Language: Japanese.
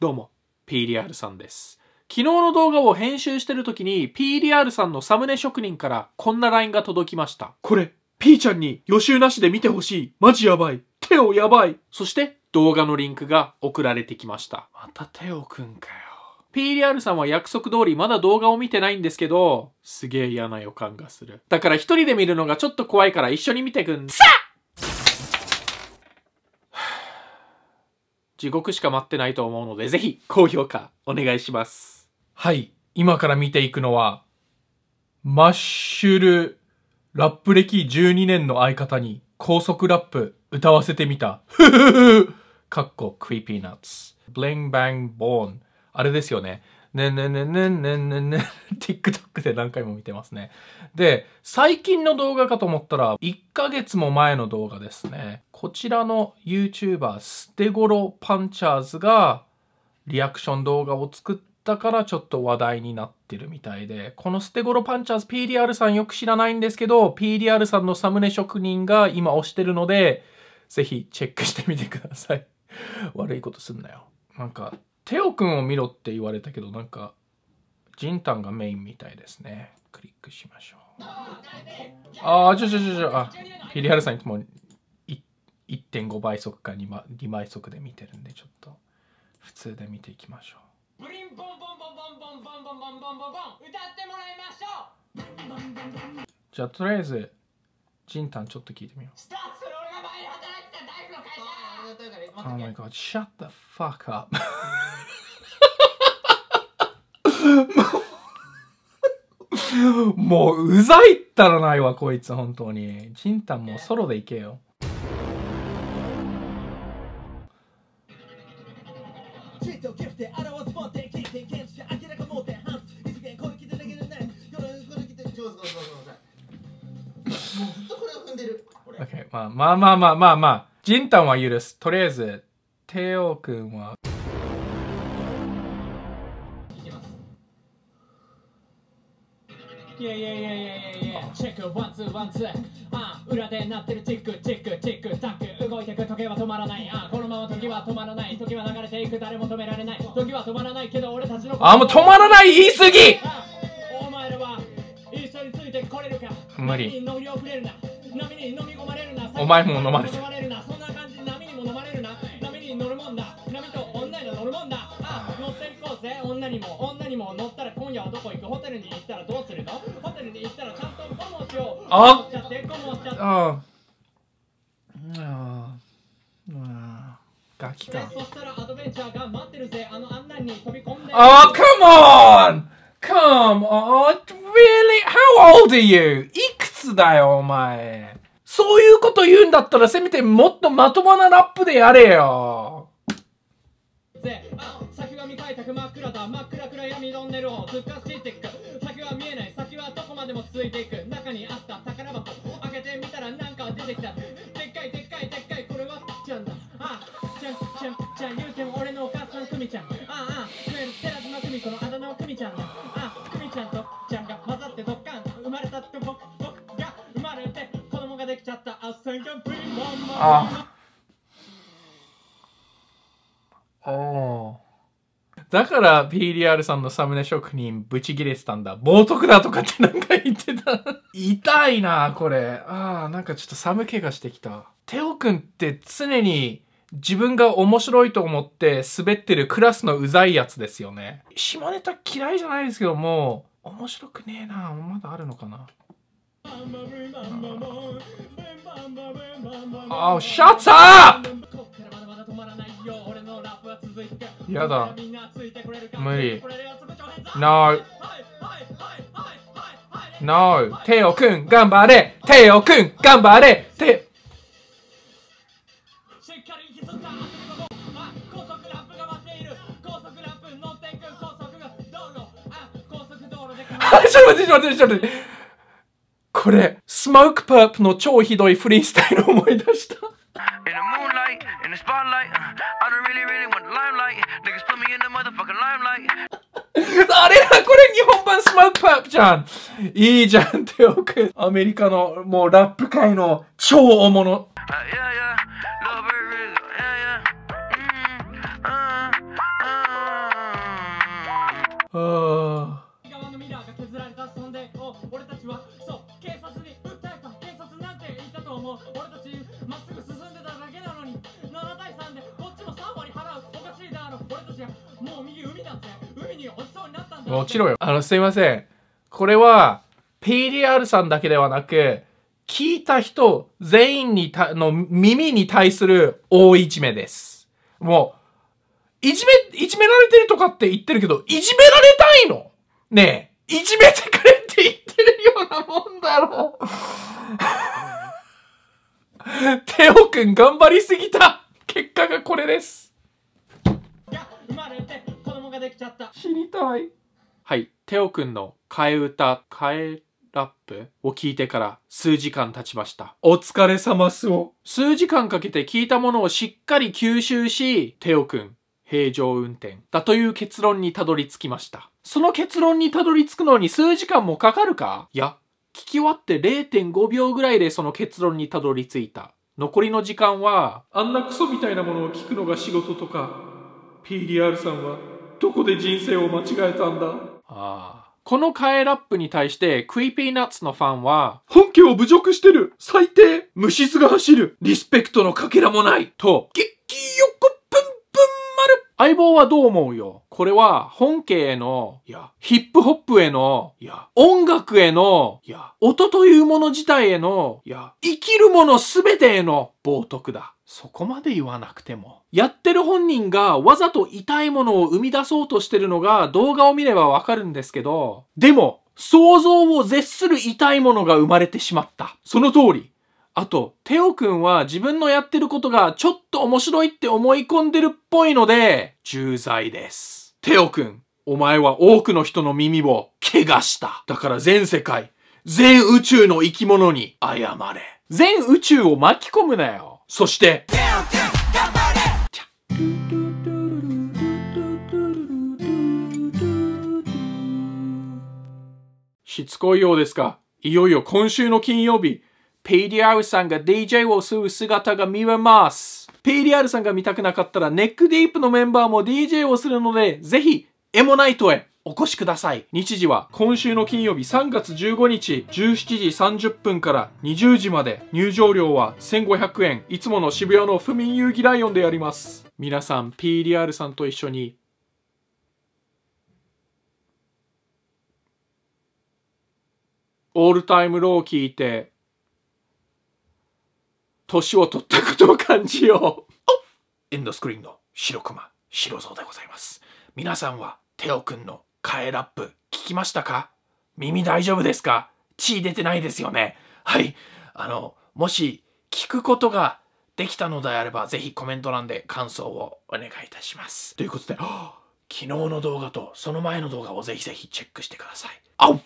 どうも PDR さんです。昨日の動画を編集してる時に PDR さんのサムネ職人からこんな LINE が届きました。これ P ちゃんに予習なしで見てほしい。マジやばい。テオやばい。そして動画のリンクが送られてきました。またテオくんかよ。PDR さんは約束通りまだ動画を見てないんですけど、すげえ嫌な予感がする。だから一人で見るのがちょっと怖いから一緒に見てくん。さ地獄しか待ってないと思うので、ぜひ高評価お願いします。はい。今から見ていくのは、マッシュルラップ歴12年の相方に高速ラップ歌わせてみた。ふふふふかっこ、 Creepy Nuts。 Bling-Bang-Born。あれですよね。ねんねんねんねんねんねんねん。TikTok で何回も見てますね。で、最近の動画かと思ったら、1ヶ月も前の動画ですね。こちらの YouTuber、ステゴロパンチャーズが、リアクション動画を作ったからちょっと話題になってるみたいで、このステゴロパンチャーズ PDR さんよく知らないんですけど、PDR さんのサムネ職人が今推してるので、ぜひチェックしてみてください。悪いことすんなよ。なんか、テオくんを見ろって言われたけど、なんか、ジンタンがメインみたいですね。クリックしましょう。あー、ちょちょちょちょ、あ、PDR さんいつもい1.5倍速か 2, 倍2倍速で見てるんで、ちょっと普通で見ていきましょう。ブリンボンボンボンボンボンボンボンボンボンボン歌ってもらいましょうじゃあ、とりあえず、ジンタンちょっと聞いてみよう。スタッフそれ俺が前に働いてた大工の会社 Oh my god, shut the fuck up. もう、うざいったらないわ、こいつ、本当に。じんたんもうソロでいけよ。okay、まあまあまあまあまあ、じんたんは許す。とりあえず、テオ君は。いやいやいやいやいやいやチェックワンツーワンツーあ裏で鳴ってるチックチックチックタック動いてく時計は止まらない。あこのまま時は止まらない。時は流れていく誰も止められない。時は止まらない。けど俺たちのあ、もう止まらない言い過ぎ。あお前らは一緒についてこれるか。無理。波に飲み込まれるな。お前も飲まれて飲まれるぜ女にも女にも乗ったら今夜はどこ行く？ホテルに行ったらどうするの？ホテルに行ったらちゃんとゴムをしようあ？ゴムをしちゃってゴムをしちゃってああ。ああ。ガキか。そしたらアドベンチャーが待ってるぜあの案内に飛び込んで Oh, come on! Come on! Really? How old are you? いくつだよ、お前。そういうこと言うんだったら、せめてもっとまともなラップでやれよ。ぜあ。先が未開拓真っ暗だ真っ暗暗闇トンネルを突っ走っていく先は見えない先はどこまでも続いていく中にあった宝箱開けてみたらなんか出てきたでっかいでっかいでっかいこれはちゃんだあちゃんちゃんちゃん言うても俺のお母さん久美ちゃんああいわゆる寺島久美子のあだ名は久美ちゃんだあ久美ちゃんとちゃんが混ざってドッカン生まれたって僕僕が生まれて子供ができちゃったあっさんがブリンボンボンあおお。だから PDR さんのサムネ職人ブチギレてたんだ。冒涜だとかってなんか言ってた。痛いな、これ。ああ、なんかちょっと寒気がしてきた。テオくんって常に自分が面白いと思って滑ってるクラスのうざいやつですよね。下ネタ嫌いじゃないですけども、面白くねえな。まだあるのかな。あ、シャッツアップやだ。無理。No No テオくん頑張れ。テオくん頑張れ。ちょっと待ってちょっと待ってちょっと待って。これスモークパープの超ひどいフリースタイルを思い出した。In the moonlight, in the spotlight, あれだこれ日本版スマートパップじゃん。いいじゃんってよくアメリカのもうラップ界の超大物。ああもちろんよ。あの、すいません。これは、PDR さんだけではなく、聞いた人全員にた、の耳に対する大いじめです。もう、いじめ、いじめられてるとかって言ってるけど、いじめられたいのねえ、いじめてくれって言ってるようなもんだろ。テオくん頑張りすぎた結果がこれです。が生まれて子供ができちゃった知りたい。はい、テオくんの替え歌、替えラップを聞いてから数時間経ちました。お疲れ様っすを。数時間かけて聞いたものをしっかり吸収し、テオくん、平常運転だという結論にたどり着きました。その結論にたどり着くのに数時間もかかるか？いや、聞き終わって0.5秒ぐらいでその結論にたどり着いた。残りの時間は、あんなクソみたいなものを聞くのが仕事とか、PDR さんはどこで人生を間違えたんだ？ああ。この替えラップに対して、 Creepy Nuts のファンは、本家を侮辱してる最低虫酸が走るリスペクトのかけらもないと、激横プンプン丸相棒はどう思うよ？これは本家への、いや、ヒップホップへの、いや、音楽への、いや、音というもの自体への、いや、生きるものすべてへの冒涜だ。そこまで言わなくても。やってる本人がわざと痛いものを生み出そうとしてるのが動画を見ればわかるんですけど、でも、想像を絶する痛いものが生まれてしまった。その通り。あと、テオくんは自分のやってることがちょっと面白いって思い込んでるっぽいので、重罪です。テオくん、お前は多くの人の耳を怪我した。だから全世界、全宇宙の生き物に謝れ。全宇宙を巻き込むなよ。そして、しつこいようですが、いよいよ今週の金曜日、PDR さんが DJ をする姿が見れます。PDR さんが見たくなかったら、ネックディープのメンバーも DJ をするので、ぜひ、エモナイトへお越しください。日時は今週の金曜日3月15日17時30分から20時まで。入場料は1500円。いつもの渋谷の不眠遊戯ライオンでやります。皆さん、PDR さんと一緒にオールタイムローを聞いて、年を取ったことを感じよう。おエンドスクリーンの白熊、白蔵でございます。皆さんは、テオくんの替えラップ、聞きましたか？耳大丈夫ですか？血出てないですよねはい。あの、もし、聞くことができたのであれば、ぜひコメント欄で感想をお願いいたします。ということで、はあ昨日の動画とその前の動画をぜひぜひチェックしてください。あっ